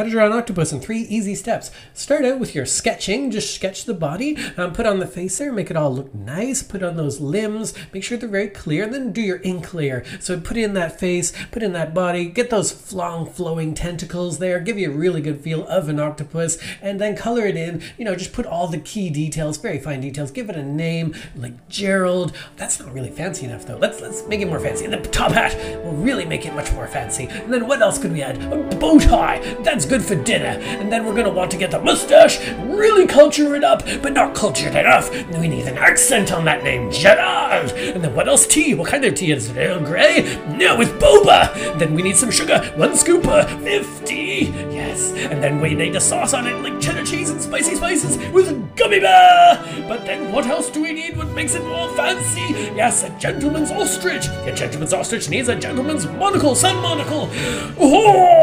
How to draw an octopus in three easy steps. Start out with your sketching. Just sketch the body. Um, put on the face there. Make it all look nice. Put on those limbs. Make sure they're very clear. And then do your ink layer. So put in that face. Put in that body. Get those long flowing tentacles there. Give you a really good feel of an octopus. And then color it in. You know, just put all the key details, very fine details. Give it a name like Gerald. That's not really fancy enough though. Let's let's make it more fancy. And the top hat will really make it much more fancy. And then what else could we add? A bow tie. That's good for dinner. And then we're gonna want to get the mustache, really culture it up, but not cultured enough. We need an accent on that name, Gerard. And then what else? Tea. What kind of tea is it? Earl Grey? No, it's boba. Then we need some sugar. One scoop of fifty. Yes. And then we need a sauce on it, like cheddar cheese and spicy spices with gummy bear. But then what else do we need? What makes it more fancy? Yes, a gentleman's ostrich. A gentleman's ostrich needs a gentleman's monocle, sun monocle. Oh!